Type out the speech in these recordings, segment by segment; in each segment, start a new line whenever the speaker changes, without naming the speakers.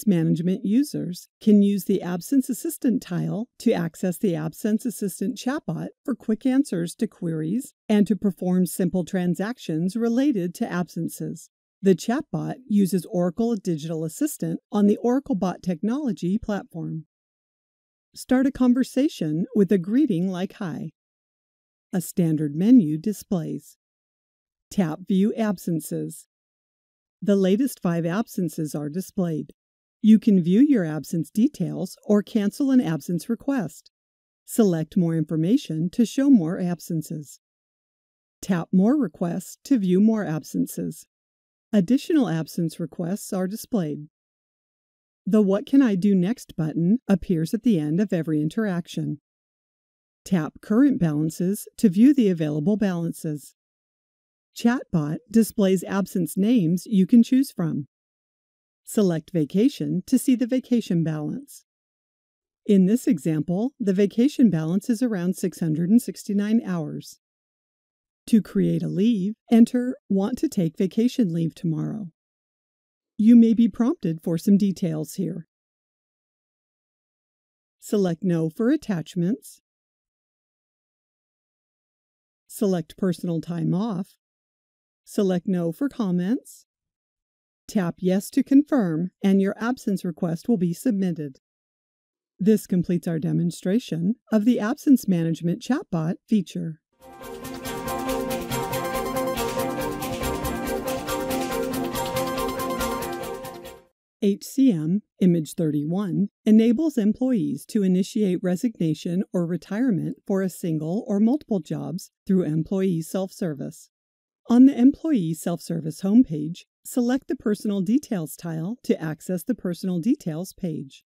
Absence Management users can use the Absence Assistant tile to access the Absence Assistant chatbot for quick answers to queries and to perform simple transactions related to absences. The chatbot uses Oracle Digital Assistant on the Oracle Bot Technology platform. Start a conversation with a greeting like Hi. A standard menu displays. Tap View Absences. The latest five absences are displayed. You can view your absence details or cancel an absence request. Select More Information to show more absences. Tap More Requests to view more absences. Additional absence requests are displayed. The What Can I Do Next button appears at the end of every interaction. Tap Current Balances to view the available balances. Chatbot displays absence names you can choose from. Select Vacation to see the vacation balance. In this example, the vacation balance is around 669 hours. To create a leave, enter Want to take vacation leave tomorrow. You may be prompted for some details here. Select No for attachments. Select Personal Time Off. Select No for comments. Tap Yes to confirm, and your absence request will be submitted. This completes our demonstration of the Absence Management Chatbot feature. HCM Image 31 enables employees to initiate resignation or retirement for a single or multiple jobs through employee self service. On the Employee Self Service homepage, select the Personal Details tile to access the Personal Details page.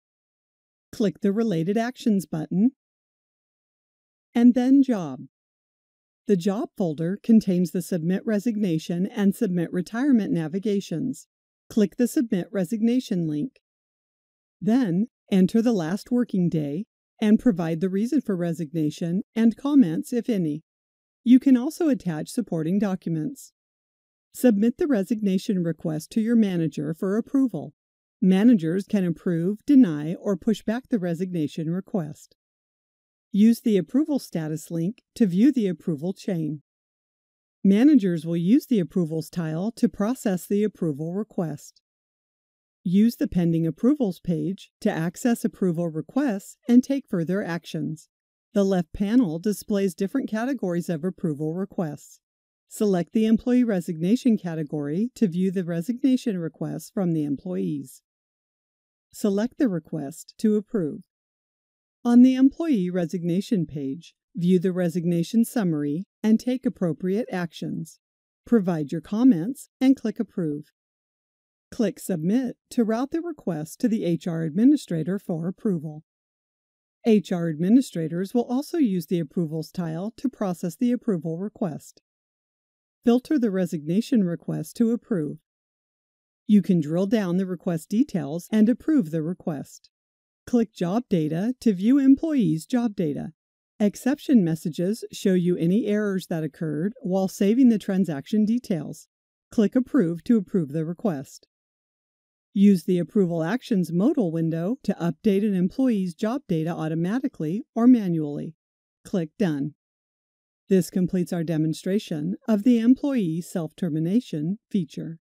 Click the Related Actions button, and then Job. The Job folder contains the Submit Resignation and Submit Retirement navigations. Click the Submit Resignation link. Then, enter the last working day and provide the reason for resignation and comments, if any. You can also attach supporting documents. Submit the resignation request to your manager for approval. Managers can approve, deny, or push back the resignation request. Use the Approval Status link to view the approval chain. Managers will use the Approvals tile to process the approval request. Use the Pending Approvals page to access approval requests and take further actions. The left panel displays different categories of approval requests. Select the Employee Resignation category to view the resignation requests from the employees. Select the request to approve. On the Employee Resignation page, view the resignation summary and take appropriate actions. Provide your comments and click Approve. Click Submit to route the request to the HR Administrator for approval. HR administrators will also use the Approvals tile to process the approval request. Filter the resignation request to approve. You can drill down the request details and approve the request. Click Job Data to view employees' job data. Exception messages show you any errors that occurred while saving the transaction details. Click Approve to approve the request. Use the Approval Actions modal window to update an employee's job data automatically or manually. Click Done. This completes our demonstration of the Employee Self-Termination feature.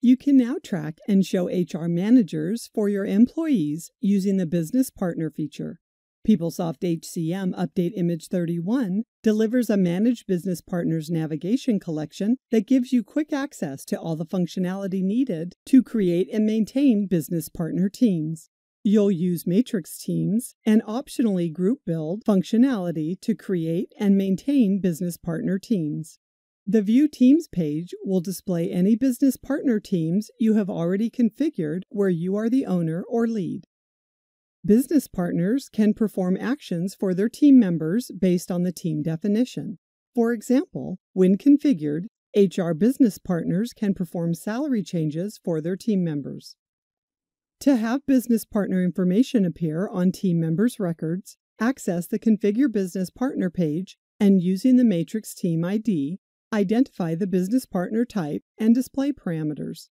You can now track and show HR managers for your employees using the Business Partner feature. PeopleSoft HCM Update Image 31 delivers a Managed Business Partners navigation collection that gives you quick access to all the functionality needed to create and maintain business partner teams. You'll use matrix teams and optionally group build functionality to create and maintain business partner teams. The View Teams page will display any business partner teams you have already configured where you are the owner or lead. Business partners can perform actions for their team members based on the team definition. For example, when configured, HR business partners can perform salary changes for their team members. To have business partner information appear on team members' records, access the Configure Business Partner page and using the matrix team ID, identify the business partner type, and display parameters.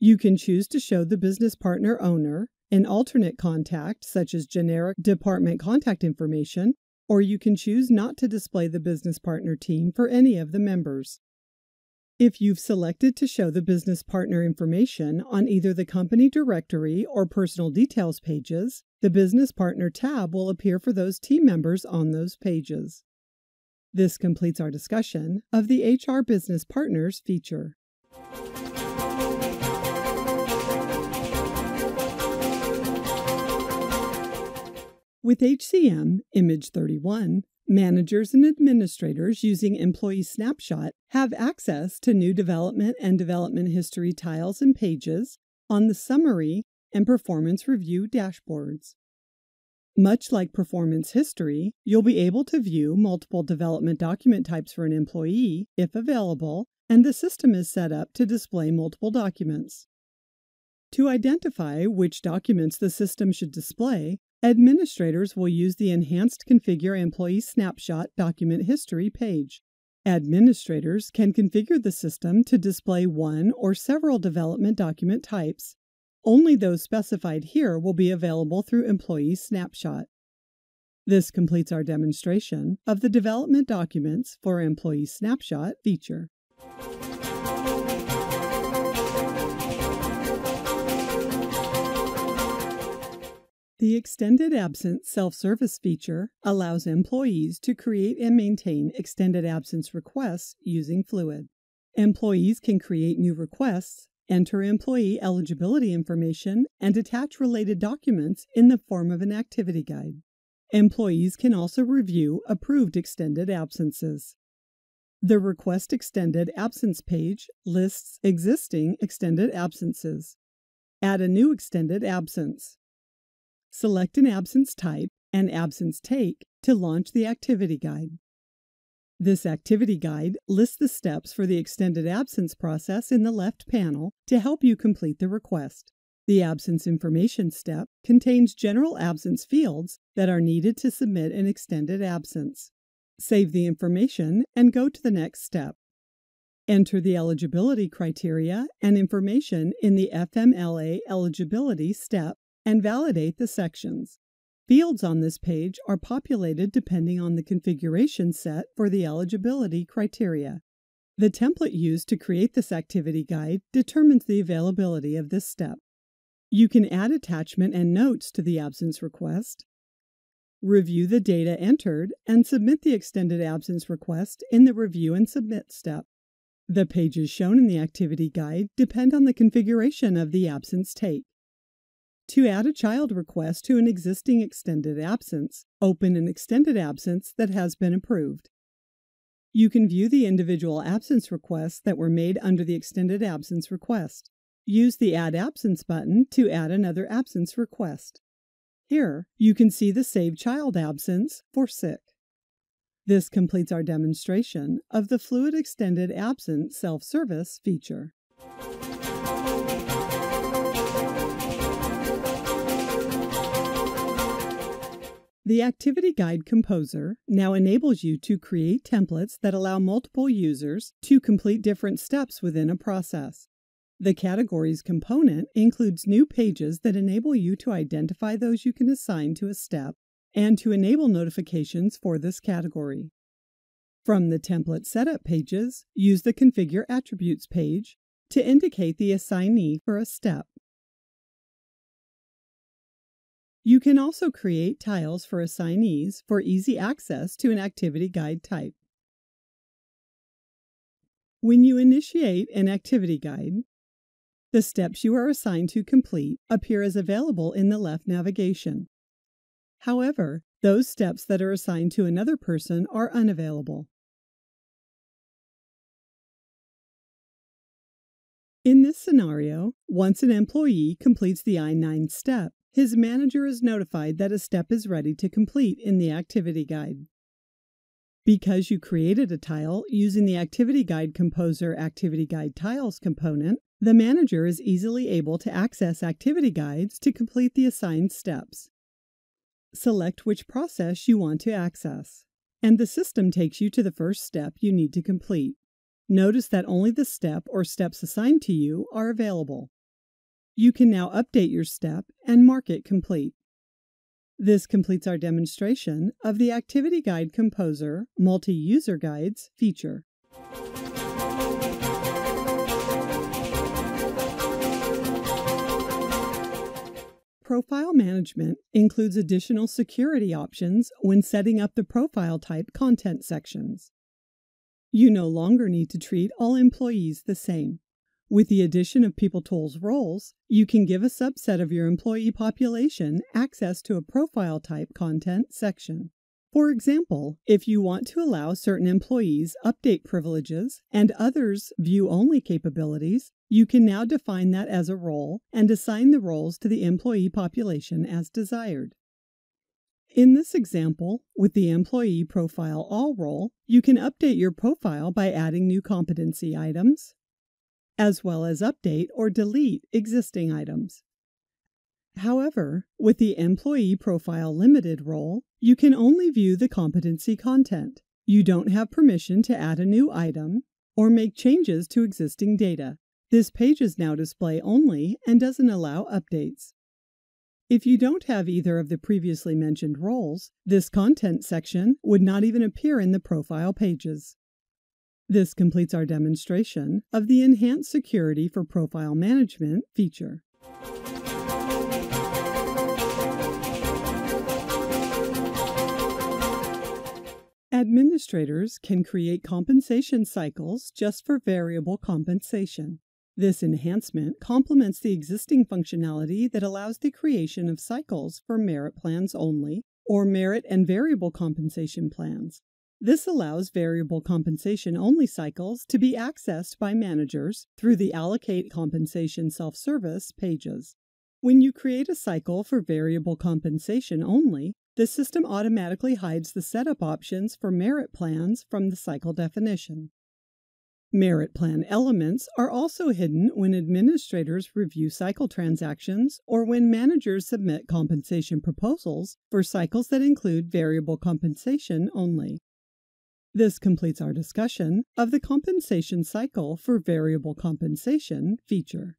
You can choose to show the business partner owner, an alternate contact, such as generic department contact information, or you can choose not to display the business partner team for any of the members. If you've selected to show the business partner information on either the company directory or personal details pages, the Business Partner tab will appear for those team members on those pages. This completes our discussion of the HR Business Partners feature. With HCM Image 31, managers and administrators using Employee Snapshot have access to new development and development history tiles and pages on the Summary and Performance Review dashboards. Much like performance history, you'll be able to view multiple development document types for an employee, if available, and the system is set up to display multiple documents. To identify which documents the system should display, administrators will use the Enhanced Configure Employee Snapshot Document History page. Administrators can configure the system to display one or several development document types. Only those specified here will be available through Employee Snapshot. This completes our demonstration of the Development Documents for Employee Snapshot feature. The Extended Absence Self Service feature allows employees to create and maintain extended absence requests using Fluid. Employees can create new requests, enter employee eligibility information, and attach related documents in the form of an activity guide. Employees can also review approved extended absences. The Request Extended Absence page lists existing extended absences. Add a new extended absence. Select an absence type and absence take to launch the activity guide. This activity guide lists the steps for the extended absence process in the left panel to help you complete the request. The absence information step contains general absence fields that are needed to submit an extended absence. Save the information and go to the next step. Enter the eligibility criteria and information in the FMLA eligibility step and validate the sections. Fields on this page are populated depending on the configuration set for the eligibility criteria. The template used to create this activity guide determines the availability of this step. You can add attachment and notes to the absence request, review the data entered, and submit the extended absence request in the Review and Submit step. The pages shown in the activity guide depend on the configuration of the absence take. To add a child request to an existing extended absence, open an extended absence that has been approved. You can view the individual absence requests that were made under the extended absence request. Use the Add Absence button to add another absence request. Here, you can see the Save Child Absence for sick. This completes our demonstration of the Fluid Extended Absence Self-Service feature. The Activity Guide Composer now enables you to create templates that allow multiple users to complete different steps within a process. The Categories component includes new pages that enable you to identify those you can assign to a step and to enable notifications for this category. From the Template Setup pages, use the Configure Attributes page to indicate the assignee for a step. You can also create tiles for assignees for easy access to an activity guide type. When you initiate an activity guide, the steps you are assigned to complete appear as available in the left navigation. However, those steps that are assigned to another person are unavailable. In this scenario, once an employee completes the I-9 step, his manager is notified that a step is ready to complete in the activity guide. Because you created a tile using the Activity Guide Composer Activity Guide Tiles component, the manager is easily able to access activity guides to complete the assigned steps. Select which process you want to access, and the system takes you to the first step you need to complete. notice that only the step or steps assigned to you are available. You can now update your step and mark it complete. This completes our demonstration of the Activity Guide Composer Multi-User Guides feature. Profile management includes additional security options when setting up the profile type content sections. You no longer need to treat all employees the same. With the addition of PeopleTools roles, you can give a subset of your employee population access to a profile type content section. For example, if you want to allow certain employees update privileges and others view only capabilities, you can now define that as a role and assign the roles to the employee population as desired. In this example, with the Employee Profile All role, you can update your profile by adding new competency items, as well as update or delete existing items. However, with the Employee Profile Limited role, you can only view the competency content. You don't have permission to add a new item or make changes to existing data. This page is now display only and doesn't allow updates. If you don't have either of the previously mentioned roles, this content section would not even appear in the profile pages. This completes our demonstration of the Enhanced Security for Profile Management feature. Administrators can create compensation cycles just for variable compensation. This enhancement complements the existing functionality that allows the creation of cycles for merit plans only or merit and variable compensation plans. This allows variable compensation only cycles to be accessed by managers through the Allocate Compensation self service pages. When you create a cycle for variable compensation only, the system automatically hides the setup options for merit plans from the cycle definition. Merit plan elements are also hidden when administrators review cycle transactions or when managers submit compensation proposals for cycles that include variable compensation only. This completes our discussion of the compensation cycle for variable compensation feature.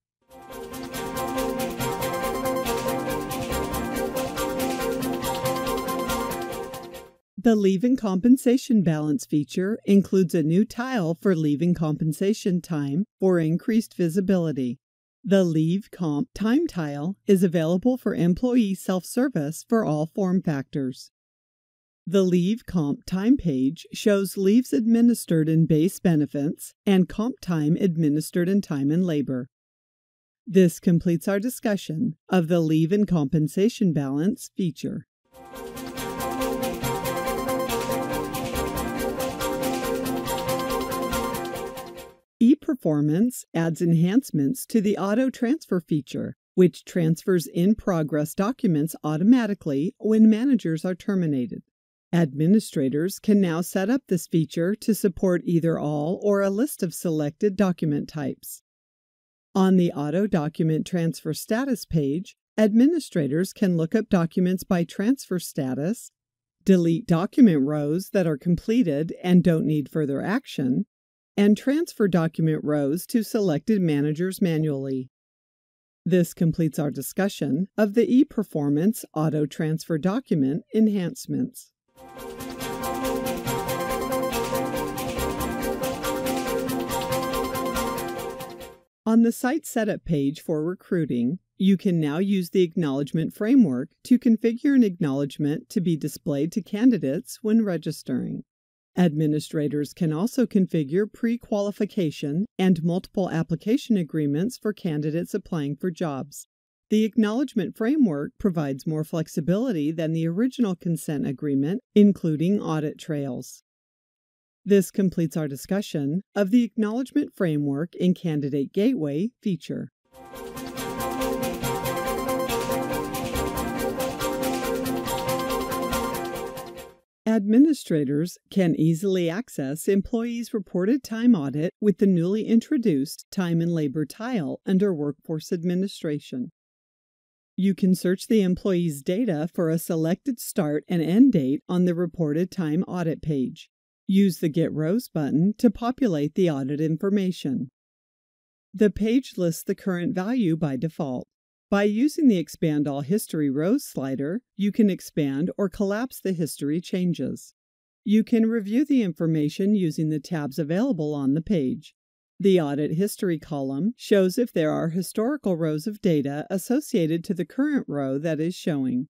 The Leave and Compensation Balance feature includes a new tile for leave and compensation time for increased visibility. The Leave Comp Time tile is available for employee self service for all form factors. The Leave Comp Time page shows leaves administered in base benefits and comp time administered in time and labor. This completes our discussion of the Leave and Compensation Balance feature. ePerformance adds enhancements to the auto transfer feature, which transfers in progress documents automatically when managers are terminated. Administrators can now set up this feature to support either all or a list of selected document types. On the Auto Document Transfer Status page, administrators can look up documents by transfer status, delete document rows that are completed and don't need further action, and transfer document rows to selected managers manually. This completes our discussion of the ePerformance Auto Transfer Document enhancements. On the site setup page for recruiting, you can now use the acknowledgement framework to configure an acknowledgement to be displayed to candidates when registering. Administrators can also configure pre qualification and multiple application agreements for candidates applying for jobs. The acknowledgement framework provides more flexibility than the original consent agreement, including audit trails. This completes our discussion of the acknowledgement framework in Candidate Gateway feature. Administrators can easily access employees' reported time audit with the newly introduced Time and Labor tile under Workforce Administration. You can search the employee's data for a selected start and end date on the reported time audit page. Use the Get Rows button to populate the audit information. The page lists the current value by default. By using the Expand All History Rows slider, you can expand or collapse the history changes. You can review the information using the tabs available on the page. The Audit History column shows if there are historical rows of data associated to the current row that is showing.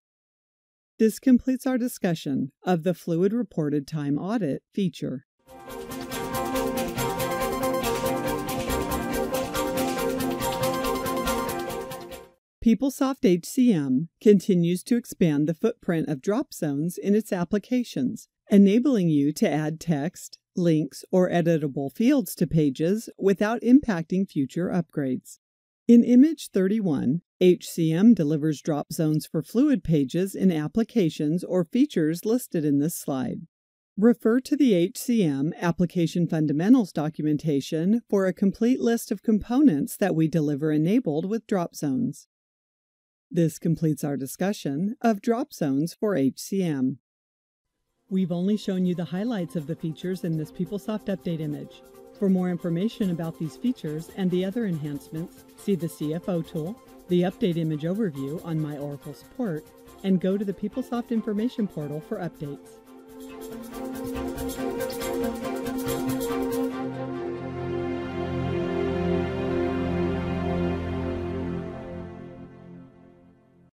This completes our discussion of the Fluid Reported Time Audit feature. PeopleSoft HCM continues to expand the footprint of drop zones in its applications, enabling you to add text, links, or editable fields to pages without impacting future upgrades. In Image 31, HCM delivers drop zones for fluid pages in applications or features listed in this slide. Refer to the HCM Application Fundamentals documentation for a complete list of components that we deliver enabled with drop zones. This completes our discussion of drop zones for HCM. We've only shown you the highlights of the features in this PeopleSoft update image. For more information about these features and the other enhancements, see the CFO tool, the Update Image Overview on My Oracle Support, and go to the PeopleSoft Information Portal for updates.